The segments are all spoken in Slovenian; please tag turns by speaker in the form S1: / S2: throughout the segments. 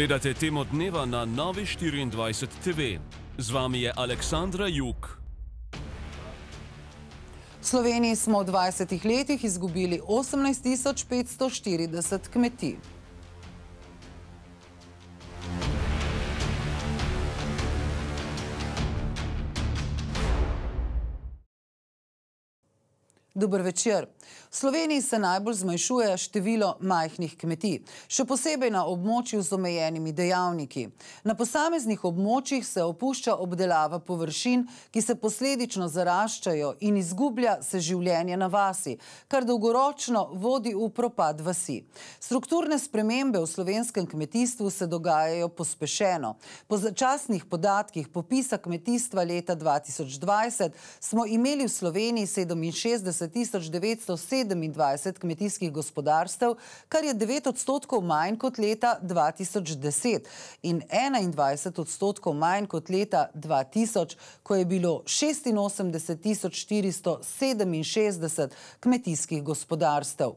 S1: Gledate temo dneva na Novi 24 TV. Z vami je Aleksandra Juk.
S2: V Sloveniji smo v 20 letih izgubili 18.540 kmetij. Dober večer. V Sloveniji se najbolj zmanjšuje število majhnih kmetij, še posebej na območju z omejenimi dejavniki. Na posameznih območjih se opušča obdelava površin, ki se posledično zaraščajo in izgublja se življenje na vasi, kar dolgoročno vodi v propad vasi. Strukturne spremembe v slovenskem kmetijstvu se dogajajo pospešeno. Po začasnih podatkih popisa kmetijstva leta 2020 smo imeli v Sloveniji 67 tisoč 907 27 kmetijskih gospodarstev, kar je 9 odstotkov manj kot leta 2010 in 21 odstotkov manj kot leta 2000, ko je bilo 86 467 kmetijskih gospodarstev.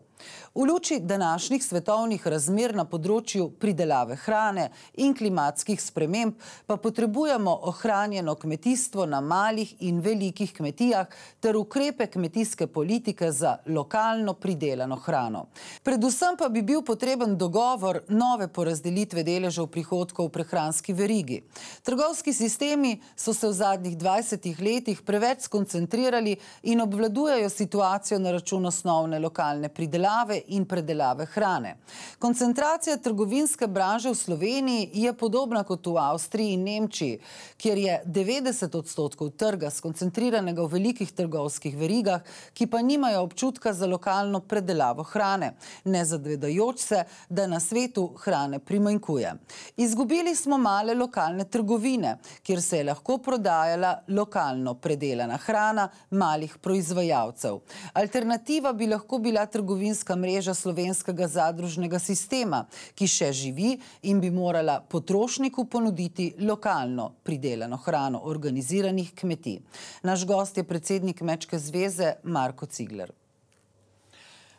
S2: V luči današnjih svetovnih razmer na področju pridelave hrane in klimatskih sprememb pa potrebujemo ohranjeno kmetijstvo na malih in velikih kmetijah ter ukrepe kmetijske politike za lokalno pridelano hrano. Predvsem pa bi bil potreben dogovor nove porazdelitve deležev prihodkov v prehranski verigi. Trgovski sistemi so se v zadnjih 20 letih preveč skoncentrirali in obvladujejo situacijo na račun osnovne lokalne pridelave pridelave in predelave hrane. Koncentracija trgovinske branže v Sloveniji je podobna kot v Avstriji in Nemčiji, kjer je 90 odstotkov trga skoncentriranega v velikih trgovskih verigah, ki pa nimajo občutka za lokalno predelavo hrane, ne zadvedajoč se, da na svetu hrane primanjkuje. Izgubili smo male lokalne trgovine, kjer se je lahko prodajala lokalno predelana hrana malih proizvajalcev. Alternativa bi lahko bila trgovinska trgovska mreža slovenskega zadružnega sistema, ki še živi in bi morala potrošniku ponuditi lokalno pridelano hrano organiziranih kmetij. Naš gost je predsednik Kmečke zveze Marko Cigler.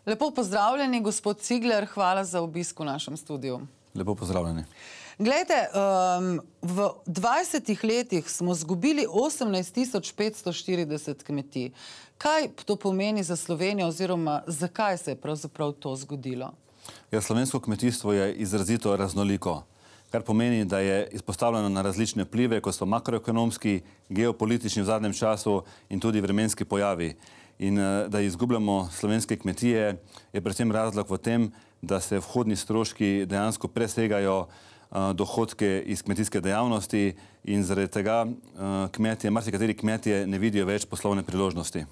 S2: Lepo pozdravljeni, gospod Cigler, hvala za obisk v našem studiu.
S3: Lepo pozdravljeni.
S2: Glejte, um, v 20 letih smo zgubili 18.540 kmetij. Kaj to pomeni za Slovenijo oziroma zakaj se je pravzaprav to zgodilo?
S3: Ja, slovensko kmetijstvo je izrazito raznoliko, kar pomeni, da je izpostavljeno na različne plive, kot so makroekonomski, geopolitični v zadnjem času in tudi vremenski pojavi. In eh, da izgubljamo slovenske kmetije, je predvsem razlog v tem, da se vhodni stroški dejansko presegajo dohodke iz kmetijske dejavnosti in zaradi tega kmetje, marsikateri kmetje ne vidijo več poslovne priložnosti.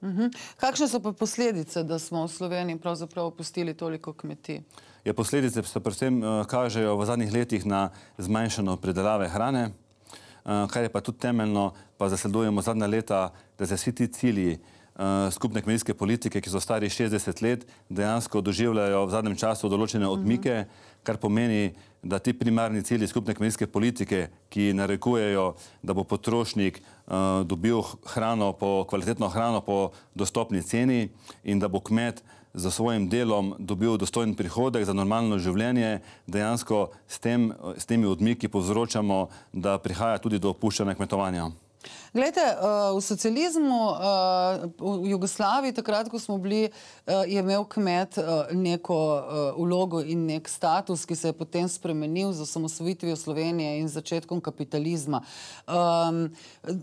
S2: Uhum. Kakšne so pa posledice, da smo v Sloveniji pravzaprav opustili toliko kmetij?
S3: Ja, posledice se predvsem uh, kažejo v zadnjih letih na zmanjšano predelave hrane, uh, kar je pa tudi temeljno, pa zasledujemo zadnja leta, da se vsi ti cilji uh, skupne kmetijske politike, ki so stari 60 let, dejansko doživljajo v zadnjem času določene odmike, uhum. kar pomeni, da ti primarni cilji skupne kmetijske politike, ki narekujejo, da bo potrošnik uh, dobil hrano po, kvalitetno hrano po dostopni ceni in da bo kmet za svojim delom dobil dostojen prihodek za normalno življenje, dejansko s, tem, s temi odmiki povzročamo, da prihaja tudi do opuščanja kmetovanja.
S2: Glejte, eh, v socializmu, eh, v Jugoslaviji, takrat, ko smo bili, eh, je imel kmet neko vlogo in nek status, ki se je potem spremenil z osamosvojitvijo Slovenije in začetkom kapitalizma. Ehm,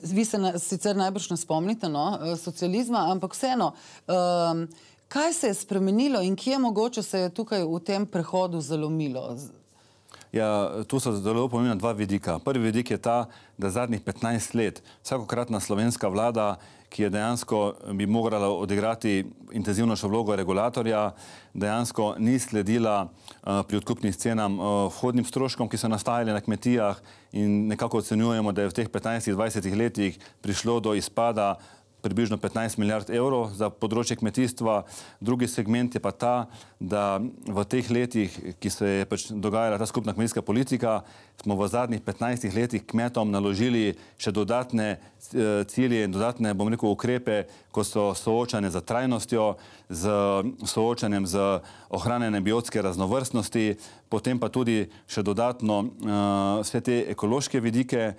S2: vi se sicer najbrž ne spomnite no, socializma, ampak vseeno, ehm, kaj se je spremenilo in kje mogoče se je tukaj v tem prehodu zalomilo?
S3: Ja, tu so zelo pomembna dva vidika. Prvi vidik je ta, da zadnjih 15 let vsakokratna slovenska vlada, ki je dejansko bi morala odigrati intenzivnejšo vlogo regulatorja, dejansko ni sledila uh, pri odkupnih cenam uh, vhodnim stroškom, ki so nastajali na kmetijah in nekako ocenjujemo, da je v teh 15-20 letih prišlo do izpada približno 15 milijard evrov za področje kmetijstva. Drugi segment je pa ta, da v teh letih, ki se je pač dogajala ta skupna kmetijska politika, smo v zadnjih 15 letih kmetom naložili še dodatne eh, cilje in dodatne, bom rekel, ukrepe, ko so soočane za trajnostjo, z soočanjem z ohranjanjem biotske raznovrstnosti, potem pa tudi še dodatno uh, vse te ekološke vidike,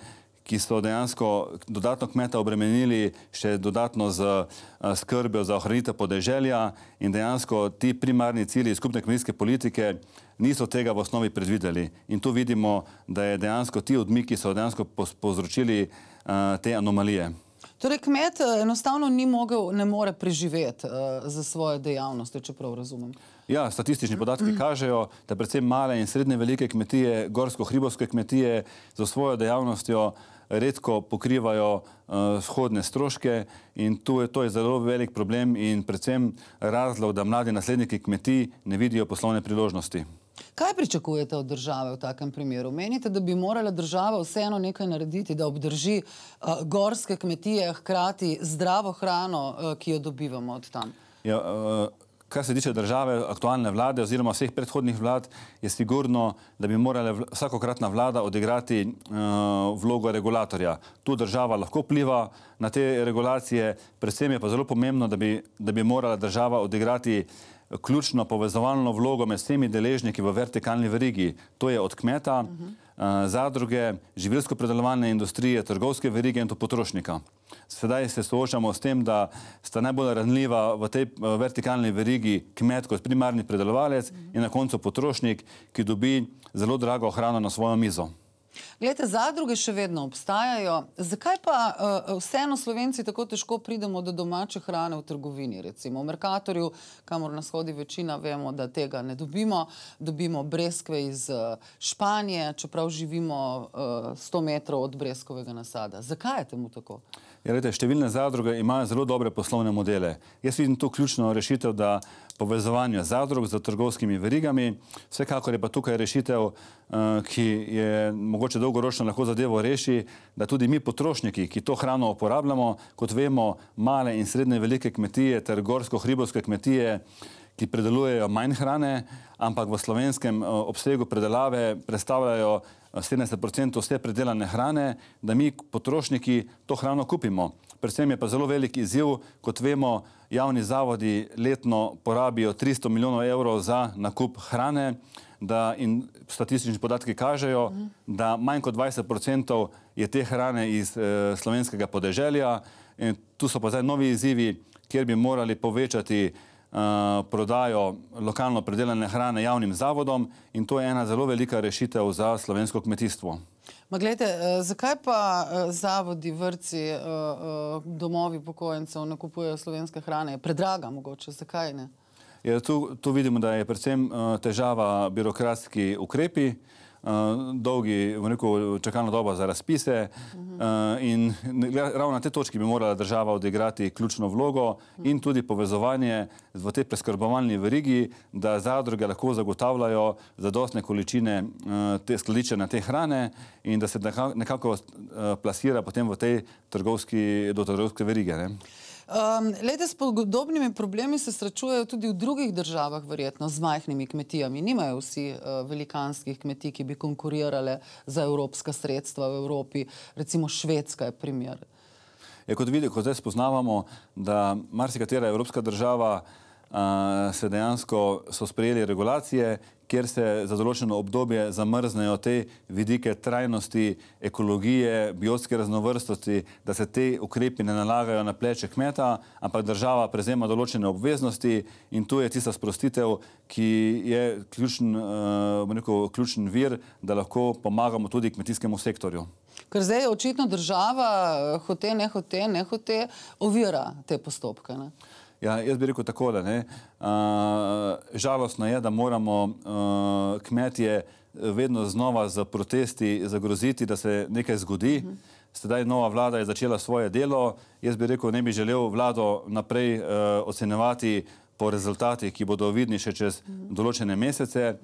S3: ki so dejansko dodatno kmeta obremenili še dodatno z uh, skrbjo za ohranitev podeželja in dejansko ti primarni cilji skupne kmetijske politike niso tega v osnovi predvideli. In tu vidimo, da je dejansko ti odmiki so dejansko povzročili uh, te anomalije.
S2: Torej, kmet enostavno ni mogel, ne more preživeti uh, za svoje dejavnosti, če prav razumem.
S3: Ja, statistični podatki kažejo, da predvsem male in srednje velike kmetije, gorsko-hribovske kmetije za svojo dejavnostjo redko pokrivajo uh, shodne stroške in tu je, to je zelo velik problem in predvsem razlog, da mladi nasledniki kmetij ne vidijo poslovne priložnosti.
S2: Kaj pričakujete od države v takem primeru? Menite, da bi morala država vseeno nekaj narediti, da obdrži uh, gorske kmetije, hkrati zdravo hrano, uh, ki jo dobivamo od tam?
S3: Ja, uh, kar se tiče države, aktualne vlade oziroma vseh predhodnih vlad, je sigurno, da bi morala vsakokratna vlada odigrati uh, vlogo regulatorja. Tu država lahko pliva na te regulacije, predvsem je pa zelo pomembno, da bi, da bi morala država odigrati ključno povezovalno vlogo med vsemi deležniki v vertikalni verigi. To je od kmeta, uh -huh. Uh, zadruge, živilsko predelovalne industrije, trgovske verige in to potrošnika. Sedaj se soočamo s tem, da sta najbolj ranljiva v tej uh, vertikalni verigi kmet kot primarni predelovalec in na koncu potrošnik, ki dobi zelo drago hrano na svojo mizo.
S2: Glede, zadruge še vedno obstajajo. Zakaj pa uh, vseeno Slovenci tako težko pridemo do domače hrane v trgovini? Recimo v Merkatorju, kamor nas hodi večina, vemo, da tega ne dobimo. Dobimo breskve iz uh, Španije, čeprav živimo uh, 100 metrov od breskovega nasada. Zakaj je temu tako?
S3: Ja, rejte, številne zadruge imajo zelo dobre poslovne modele. Jaz vidim tu ključno rešitev, da povezovanje zadrug z trgovskimi verigami. Vsekakor je pa tukaj rešitev, uh, ki je mogoče dolgoročno lahko zadevo reši, da tudi mi potrošniki, ki to hrano uporabljamo, kot vemo, male in srednje velike kmetije ter gorsko-hribovske kmetije, ki predelujejo manj hrane, ampak v slovenskem uh, obsegu predelave predstavljajo 70% eh, vse predelane hrane, da mi potrošniki to hrano kupimo. Predvsem je pa zelo velik izziv, kot vemo, javni zavodi letno porabijo 300 milijonov evrov za nakup hrane, da in statistični podatki kažejo, da manj kot 20% je te hrane iz eh, slovenskega podeželja. In tu so pa zdaj novi izzivi, kjer bi morali povečati eh, prodajo lokalno predelane hrane javnim zavodom in to je ena zelo velika rešitev za slovensko kmetijstvo.
S2: Ma gledajte, eh, zakaj pa eh, zavodi, vrci, eh, domovi pokojencev ne kupujejo slovenske hrane? Je predraga mogoče, zakaj ne?
S3: Je, tu, tu vidimo, da je predvsem težava birokratski ukrepi, dolgi rekel, čakalna doba za razpise uh -huh. in ravno na te točki bi morala država odigrati ključno vlogo in tudi povezovanje v tej preskrbovalni verigi, da zadruge lahko zagotavljajo zadostne količine te skladičene te hrane in da se nekako plasira potem v tej trgovski, do trgovske verige. Ne?
S2: Um, lede, s podobnimi problemi se srečujejo tudi v drugih državah, verjetno z majhnimi kmetijami. Nimajo vsi uh, velikanskih kmetij, ki bi konkurirale za evropska sredstva v Evropi. Recimo Švedska je primer.
S3: Je, kot vidite, ko zdaj spoznavamo, da marsikatera evropska država uh, se dejansko so sprejeli regulacije, kjer se za določeno obdobje zamrznejo te vidike trajnosti, ekologije, biotske raznovrstosti, da se te ukrepi ne nalagajo na pleče kmeta, ampak država prezema določene obveznosti in tu je tista sprostitev, ki je ključen, uh, rekel, ključen vir, da lahko pomagamo tudi kmetijskemu sektorju.
S2: Ker zdaj je očitno država, hote, ne hote, ne hote, ovira te postopke. Ne?
S3: Ja, jaz bi rekel tako, da uh, žalostno je, da moramo uh, kmetje vedno znova z protesti zagroziti, da se nekaj zgodi. Uh -huh. Sedaj nova vlada je začela svoje delo. Jaz bi rekel, ne bi želel vlado naprej uh, ocenjevati po rezultatih, ki bodo vidni še čez uh -huh. določene mesece.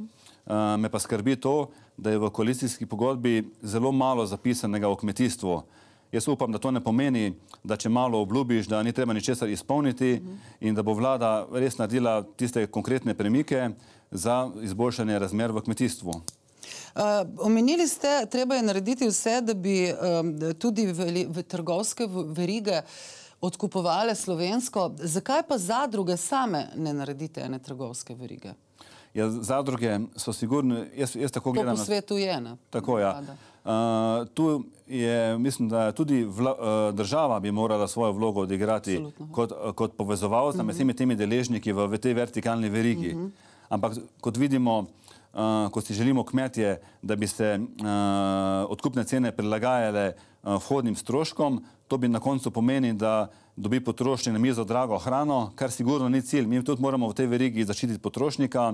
S3: Uh, me pa skrbi to, da je v koalicijski pogodbi zelo malo zapisanega o kmetijstvu. Jaz upam, da to ne pomeni, da če malo obljubiš, da ni treba ničesar izpolniti in da bo vlada res naredila tiste konkretne premike za izboljšanje razmer v kmetijstvu.
S2: Uh, omenili ste, treba je narediti vse, da bi um, tudi v, v trgovske verige odkupovale slovensko. Zakaj pa zadruge same ne naredite ene trgovske verige?
S3: Ja, zadruge so sigurno, jaz, jaz tako gledam.
S2: To po svetu je, ne?
S3: Tako, ja. Uh, tu je, mislim, da tudi vla, uh, država bi morala svojo vlogo odigrati Absolutno. kot, kot povezovalca med uh -huh. vsemi temi deležniki v, v tej vertikalni verigi. Uh -huh. Ampak kot vidimo, uh, ko si želimo kmetje, da bi se uh, odkupne cene prilagajale uh, vhodnim stroškom, to bi na koncu pomeni, da dobi potrošnik na mizo drago hrano, kar sigurno ni cilj. Mi tudi moramo v tej verigi zaščititi potrošnika.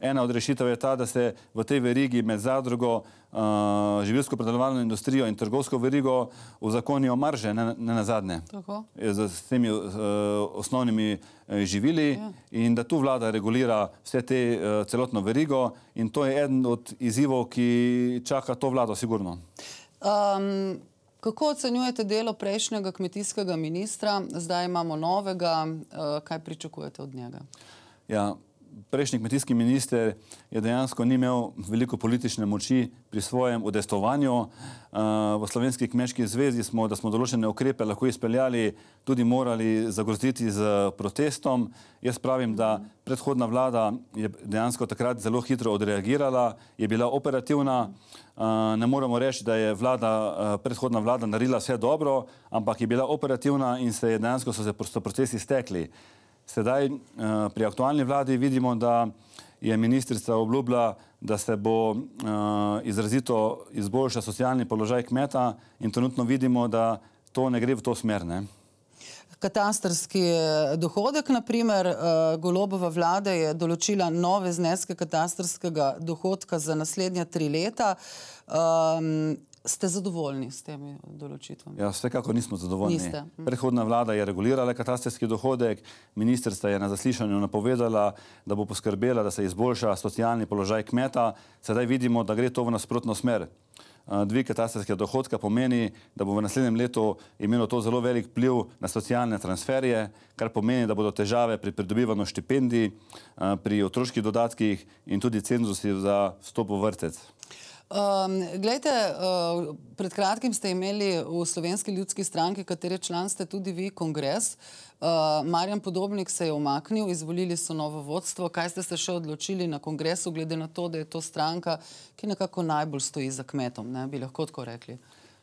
S3: Ena od rešitev je ta, da se v tej verigi med zadrugo, uh, živilsko predelovalno industrijo in trgovsko verigo uzakonijo marže, ne, ne na zadnje, z, z temi uh, osnovnimi uh, živili ja. in da tu vlada regulira vse te uh, celotno verigo in to je eden od izzivov, ki čaka to vlado sigurno. Um,
S2: Kako ocenjujete delo prejšnjega kmetijskega ministra, zdaj imamo novega, eh, kaj pričakujete od njega?
S3: Ja, prejšnji kmetijski minister je dejansko ni imel veliko politične moči pri svojem udestovanju. Eh, v Slovenski kmečki zvezi smo, da smo določene ukrepe lahko izpeljali, tudi morali zagroziti z protestom. Jaz pravim, da predhodna vlada je dejansko takrat zelo hitro odreagirala, je bila operativna. Eh, ne moremo reči, da je vlada, eh, predhodna vlada naredila vse dobro, ampak je bila operativna in se je dejansko so se procesi stekli. Sedaj pri aktualni vladi vidimo, da je ministrica obljubila, da se bo uh, izrazito izboljšal socialni položaj kmeta in trenutno vidimo, da to ne gre v to smer. Ne?
S2: Katastarski eh, dohodek, naprimer, Golobova vlada je določila nove zneske katastarskega dohodka za naslednja tri leta. Um, Ste zadovoljni s temi določitvami?
S3: Ja, vsekako nismo zadovoljni. Niste. Hm. Prehodna vlada je regulirala katastarski dohodek, ministrstva je na zaslišanju napovedala, da bo poskrbela, da se izboljša socialni položaj kmeta. Sedaj vidimo, da gre to v nasprotno smer. Dvig katastarskega dohodka pomeni, da bo v naslednjem letu imelo to zelo velik pliv na socialne transferje, kar pomeni, da bodo težave pri pridobivanju štipendij, pri otroških dodatkih in tudi cenzusi za vstop v vrtec.
S2: Um, glejte, uh, pred kratkim ste imeli v Slovenski ljudski stranki, katere član ste tudi vi, kongres. Uh, Marjan Podobnik se je omaknil, izvolili so novo vodstvo. Kaj ste se še odločili na kongresu, glede na to, da je to stranka, ki nekako najbolj stoji za kmetom, ne bi lahko tako rekli?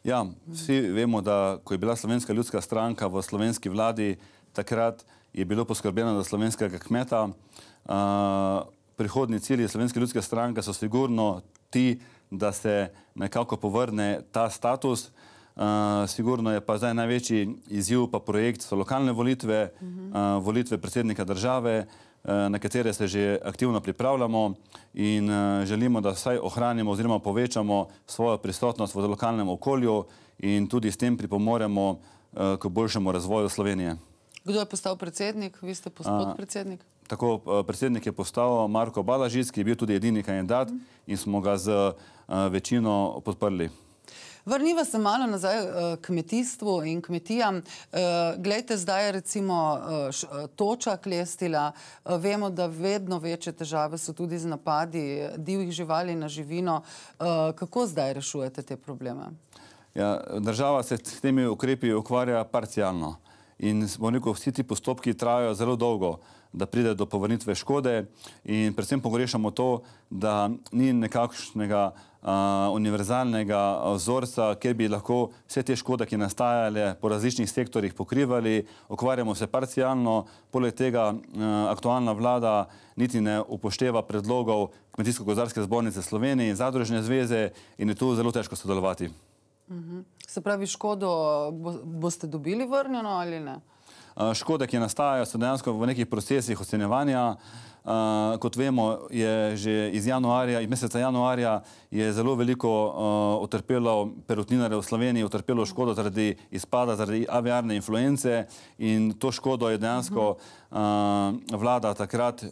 S3: Ja, vsi vemo, da ko je bila Slovenska ljudska stranka v slovenski vladi, takrat je bilo poskrbljeno za slovenskega kmeta. Uh, prihodni cilji Slovenske ljudske stranke so sigurno ti, da se nekako povrne ta status. Uh, sigurno je pa zdaj največji izziv pa projekt so lokalne volitve, uh -huh. uh, volitve predsednika države, uh, na katere se že aktivno pripravljamo in uh, želimo, da vsaj ohranimo oziroma povečamo svojo prisotnost v lokalnem okolju in tudi s tem pripomoremo uh, k boljšemu razvoju Slovenije.
S2: Kdo je postal predsednik? Vi ste postal predsednik?
S3: Tako, uh, predsednik je postal Marko Balažic, ki je bil tudi edini kandidat uh -huh. in smo ga z uh, večino podprli.
S2: Vrniva se malo nazaj k kmetijstvu in kmetijam. Glejte, zdaj je recimo toča klestila. Vemo, da vedno večje težave so tudi z napadi divjih živali na živino. Kako zdaj rešujete te probleme?
S3: Ja, država se s temi ukrepi ukvarja parcialno. In rekel, vsi ti postopki trajajo zelo dolgo, da pride do povrnitve škode. In predvsem pogrešamo to, da ni nekakšnega uh, univerzalnega vzorca, kjer bi lahko vse te škode, ki nastajale po različnih sektorjih, pokrivali. Okvarjamo se parcialno, poleg tega uh, aktualna vlada niti ne upošteva predlogov Kmetijsko-gozarske zbornice Slovenije in Zadružne zveze in je tu zelo težko sodelovati.
S2: Mhm. Se pravi, škodo boste dobili vrnjeno ali ne?
S3: Škode, ki nastajajo, so dejansko v nekih procesih ocenjevanja. Uh, kot vemo, je že iz januarja, iz meseca januarja je zelo veliko uh, utrpelo perutninare v Sloveniji, utrpelo škodo zaradi izpada, zaradi aviarne influence in to škodo je dejansko uh, vlada takrat uh,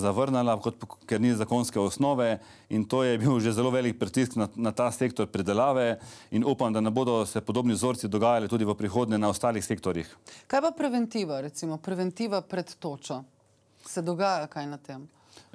S3: zavrnila, kot, ker ni zakonske osnove in to je bil že zelo velik pritisk na, na ta sektor predelave in upam, da ne bodo se podobni vzorci dogajali tudi v prihodnje na ostalih sektorjih.
S2: Kaj pa preventiva, recimo preventiva pred točo? Se dogaja kaj na tem?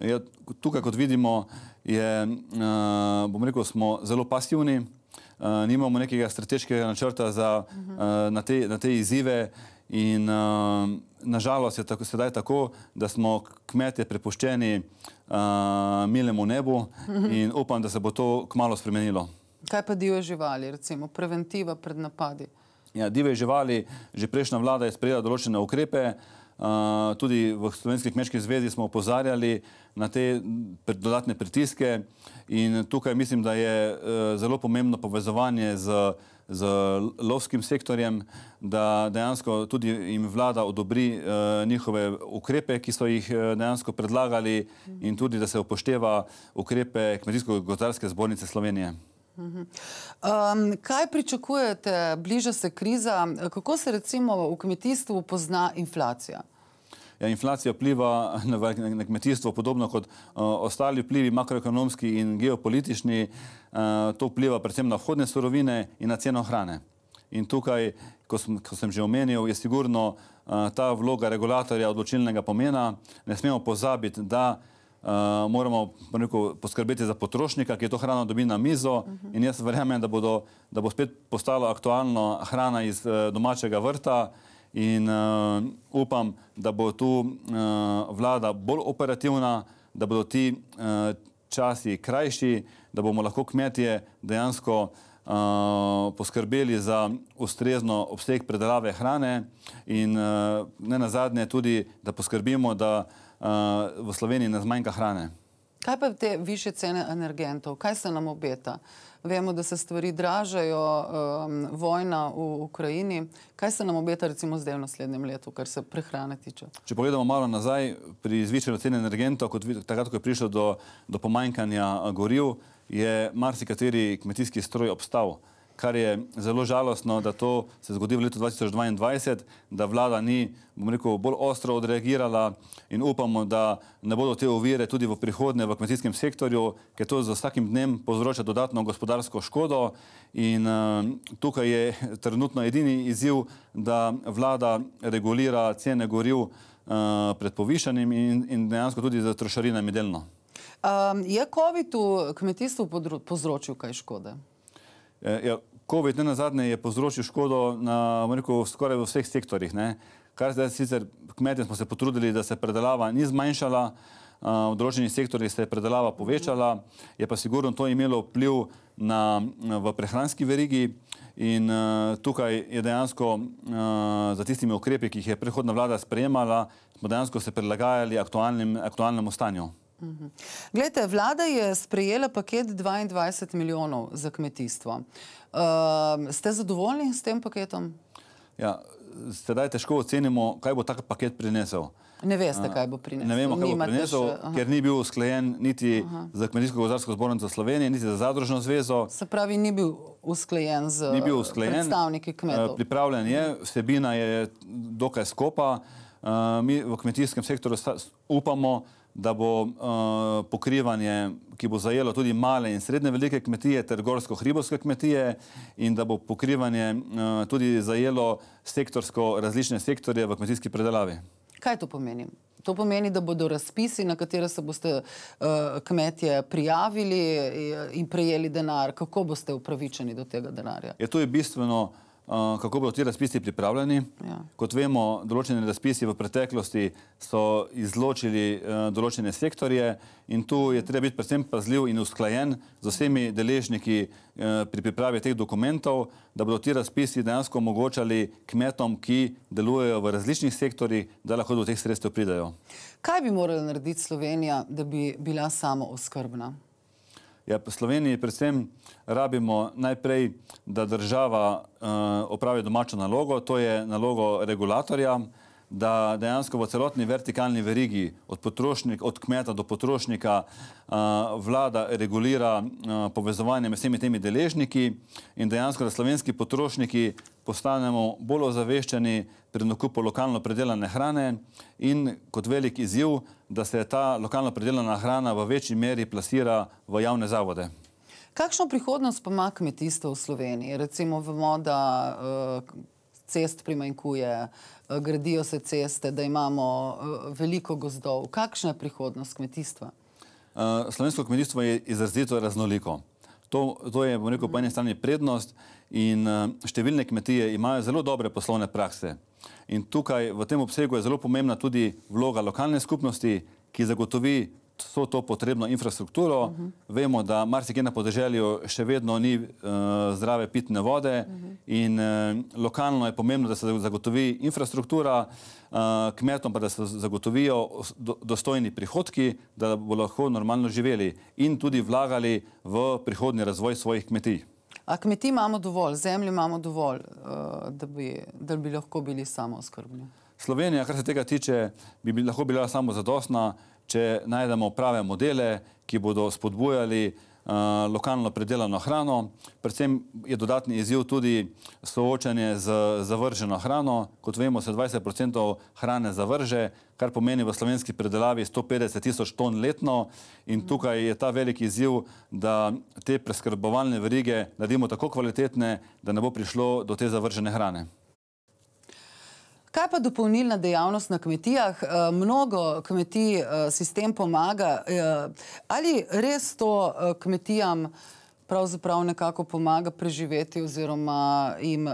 S3: Ja, tukaj, kot vidimo, je, uh, bom rekel, smo zelo pasivni, uh, nimamo nekega strateškega načrta za, uh, na, te, na te izzive in uh, nažalost je tako, sedaj tako, da smo kmetje prepuščeni uh, milemu nebu in upam, da se bo to kmalo spremenilo.
S2: Kaj pa divje živali, recimo preventiva pred napadi?
S3: Ja, divje živali, že prejšnja vlada je sprejela določene ukrepe, uh, tudi v Slovenski kmečki zvezi smo opozarjali na te dodatne pritiske in tukaj mislim, da je e, zelo pomembno povezovanje z, z lovskim sektorjem, da dejansko tudi jim vlada odobri e, njihove ukrepe, ki so jih e, dejansko predlagali in tudi, da se upošteva ukrepe Kmetijsko-gozdarske zbornice Slovenije.
S2: Um, kaj pričakujete, bliža se kriza, kako se recimo v kmetijstvu pozna inflacija?
S3: Ja, inflacija vpliva na, na kmetijstvo podobno kot uh, ostali vplivi, makroekonomski in geopolitični. Uh, to vpliva predvsem na vhodne surovine in na ceno hrane. In tukaj, ko sem, ko sem že omenil, je sigurno uh, ta vloga regulatorja odločilnega pomena. Ne smemo pozabiti, da moramo rekel, poskrbeti za potrošnika, ki je to hrano dobi na mizo. Uh -huh. In jaz verjamem, da, bodo, da bo spet postala aktualna hrana iz uh, domačega vrta. In uh, upam, da bo tu uh, vlada bolj operativna, da bodo ti uh, časi krajši, da bomo lahko kmetje dejansko uh, poskrbeli za ustrezno obseg predelave hrane in uh, ne nazadnje tudi, da poskrbimo, da uh, v Sloveniji ne zmanjka hrane.
S2: Kaj pa te više cene energentov? Kaj se nam obeta? Vemo, da se stvari dražajo, um, vojna v Ukrajini. Kaj se nam obeta, recimo, zdaj v naslednjem letu, kar se prehrane tiče?
S3: Če pogledamo malo nazaj, pri zvišanju cene energentov, kot takrat, ko je prišlo do, do pomanjkanja goriv, je marsikateri kmetijski stroj obstal kar je zelo žalostno, da to se zgodi v letu 2022, da vlada ni, bom rekel, bolj ostro odreagirala in upamo, da ne bodo te ovire tudi v prihodnje v kmetijskem sektorju, ker to z vsakim dnem povzroča dodatno gospodarsko škodo in uh, tukaj je trenutno edini izziv, da vlada regulira cene goriv uh, pred povišanjem in, in dejansko tudi za trošarinami delno.
S2: Um, je COVID v kmetijstvu povzročil kaj škode?
S3: Eh, ja, COVID ne na zadnje je povzročil škodo na rekel, skoraj v vseh sektorjih. Ne. Kar zdaj sicer kmetje smo se potrudili, da se predelava ni zmanjšala, uh, v določenih sektorjih se je predelava povečala, je pa sigurno to imelo vpliv na, v prehranski verigi in uh, tukaj je dejansko uh, za tistimi ukrepi, ki jih je prehodna vlada sprejemala, smo dejansko se prilagajali aktualnemu stanju.
S2: Mhm. Glede, vlada je sprejela paket 22 milijonov za kmetijstvo. Uh, ste zadovoljni s tem paketom?
S3: Ja, sedaj težko ocenimo, kaj bo ta paket prinesel.
S2: Ne veste, kaj bo prinesel.
S3: Ne vemo, kaj bo prinesel, še, ker ni bil usklajen niti aha. za Kmetijsko-gozarsko zbornico Slovenije, niti za Zadružno zvezo.
S2: Se pravi, ni bil usklajen z ni bil usklajen. predstavniki kmetov.
S3: Pripravljen je, vsebina je dokaj skopa. Uh, mi v kmetijskem sektorju upamo, da bo uh, pokrivanje, ki bo zajelo tudi male in srednje velike kmetije ter gorsko-hribovske kmetije in da bo pokrivanje uh, tudi zajelo sektorsko različne sektorje v kmetijski predelavi.
S2: Kaj to pomeni? To pomeni, da bodo razpisi, na katere se boste uh, kmetje prijavili in prejeli denar. Kako boste upravičeni do tega denarja?
S3: Je to je bistveno uh, kako bodo ti razpisi pripravljeni. Ja. Kot vemo, določene razpisi v preteklosti so izločili določene sektorje in tu je treba biti predvsem pazljiv in usklajen z vsemi deležniki pri pripravi teh dokumentov, da bodo ti razpisi dejansko omogočali kmetom, ki delujejo v različnih sektorjih, da lahko do teh sredstev pridajo.
S2: Kaj bi morala narediti Slovenija, da bi bila samo oskrbna?
S3: Ja, po Sloveniji predvsem rabimo najprej, da država uh, opravi domačo nalogo, to je nalogo regulatorja, da dejansko v celotni vertikalni verigi, od, od kmeta do potrošnika, uh, vlada regulira uh, povezovanje med vsemi temi deležniki in dejansko, da slovenski potrošniki postanemo bolj ozaveščeni pri nakupu lokalno predelane hrane in kot velik izziv, da se ta lokalno predelana hrana v večji meri plasira v javne zavode.
S2: Kakšno prihodnost pa ima kmetijstvo v Sloveniji? Recimo vemo, da uh, cest primanjkuje, uh, gradijo se ceste, da imamo uh, veliko gozdov. Kakšna je prihodnost kmetijstva?
S3: Uh, slovensko kmetijstvo je izrazito raznoliko. To, to je rekel, po eni strani prednost in uh, številne kmetije imajo zelo dobre poslovne prakse. In tukaj v tem obsegu je zelo pomembna tudi vloga lokalne skupnosti, ki zagotovi vso to potrebno infrastrukturo. Uh -huh. Vemo, da marsikaj na podeželju še vedno ni uh, zdrave pitne vode uh -huh. in uh, lokalno je pomembno, da se zagotovi infrastruktura, uh, kmetom pa da se zagotovijo do, dostojni prihodki, da bo lahko normalno živeli in tudi vlagali v prihodni razvoj svojih kmetij.
S2: A kmetij imamo dovolj, zemlje imamo dovolj, uh, da, bi, da bi lahko bili samo skrbni?
S3: Slovenija, kar se tega tiče, bi, bi lahko bila samo zadostna če najdemo prave modele, ki bodo spodbujali uh, lokalno predelano hrano. Predvsem je dodatni izziv tudi soočanje z zavrženo hrano. Kot vemo, se 20% hrane zavrže, kar pomeni v slovenski predelavi 150 tisoč ton letno. In tukaj je ta veliki izziv, da te preskrbovalne verige naredimo tako kvalitetne, da ne bo prišlo do te zavržene hrane.
S2: Kaj pa dopolnilna dejavnost na kmetijah? Eh, mnogo kmetij eh, sistem pomaga. Eh, ali res to kmetijam pravzaprav nekako pomaga preživeti oziroma jim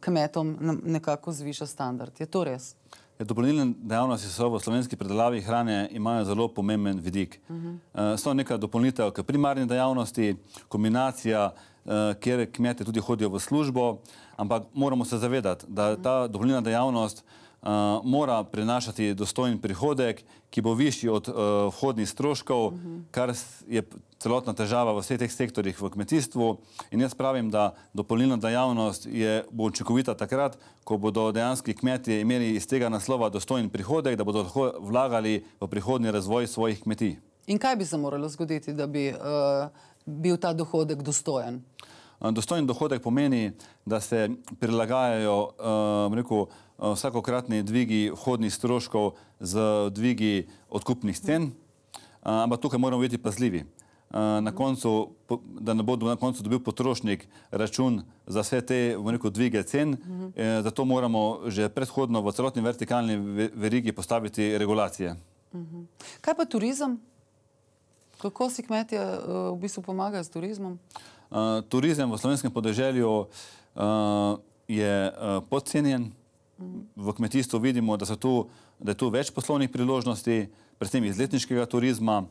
S2: kmetom nekako zviša standard? Je to res?
S3: Ja, dopolnilne dejavnosti so v slovenski predelavi hrane imajo zelo pomemben vidik. Uh -huh. So neka dopolnitev k primarni dejavnosti, kombinacija, kjer kmete tudi hodijo v službo, ampak moramo se zavedati, da ta dopolnilna dejavnost uh, mora prinašati dostojen prihodek, ki bo višji od uh, vhodnih stroškov, uh -huh. kar je celotna težava v vseh teh sektorjih v kmetijstvu. In jaz pravim, da dopolnilna dejavnost je bo učinkovita takrat, ko bodo dejanski kmetje imeli iz tega naslova dostojen prihodek, da bodo lahko vlagali v prihodni razvoj svojih kmetij.
S2: In kaj bi se moralo zgoditi, da bi uh, bil ta dohodek dostojen?
S3: Dostojen dohodek pomeni, da se prilagajajo uh, rekel, uh, vsakokratni dvigi vhodnih stroškov z dvigi odkupnih cen, uh, ampak tukaj moramo biti pazljivi. Na koncu, da ne bo na koncu dobil potrošnik račun za vse te rekel, dvige cen, uh -huh. eh, zato moramo že predhodno v celotni vertikalni verigi postaviti regulacije. Uh -huh.
S2: Kaj pa turizem? Kako si kmetje uh, v bistvu pomagajo s turizmom?
S3: Uh, turizem v slovenskem podeželju uh, je uh, podcenjen. V kmetijstvu vidimo, da, tu, da je tu več poslovnih priložnosti, predvsem izletniškega turizma.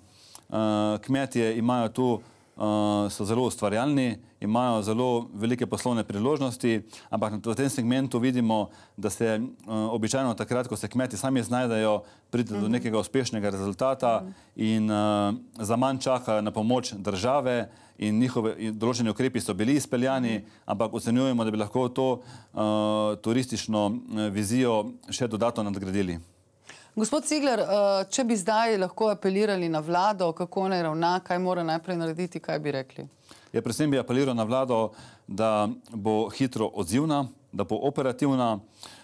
S3: Uh, kmetje imajo tu, uh, so zelo ustvarjalni, imajo zelo velike poslovne priložnosti, ampak v tem segmentu vidimo, da se uh, običajno takrat, ko se kmeti sami znajdejo, pride do mhm. nekega uspešnega rezultata in uh, za manj čakajo na pomoč države in njihove in določeni ukrepi so bili izpeljani, ampak ocenjujemo, da bi lahko to uh, turistično vizijo še dodatno nadgradili.
S2: Gospod Cigler, če bi zdaj lahko apelirali na vlado, kako naj ravna, kaj mora najprej narediti, kaj bi rekli?
S3: Ja, predvsem bi apeliral na vlado, da bo hitro odzivna, da bo operativna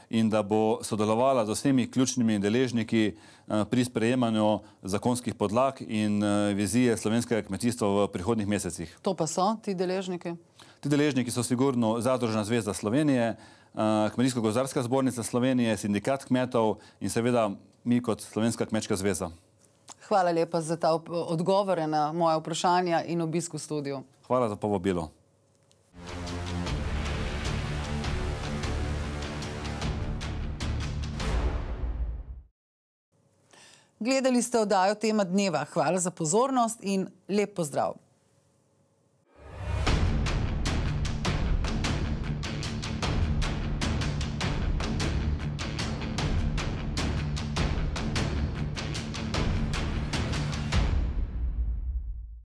S3: in da bo sodelovala z vsemi ključnimi deležniki eh, pri sprejemanju zakonskih podlag in eh, vizije slovenskega kmetijstva v prihodnih mesecih.
S2: To pa so ti deležniki?
S3: Ti deležniki so sigurno Zadružna zvezda Slovenije, eh, Kmetijsko-gozarska zbornica Slovenije, sindikat kmetov in seveda mi kot Slovenska kmečka zveza.
S2: Hvala lepa za ta odgovore na moje vprašanja in obisk v studiu.
S3: Hvala za povabilo.
S2: Gledali ste oddajo tema dneva. Hvala za pozornost in lep pozdrav.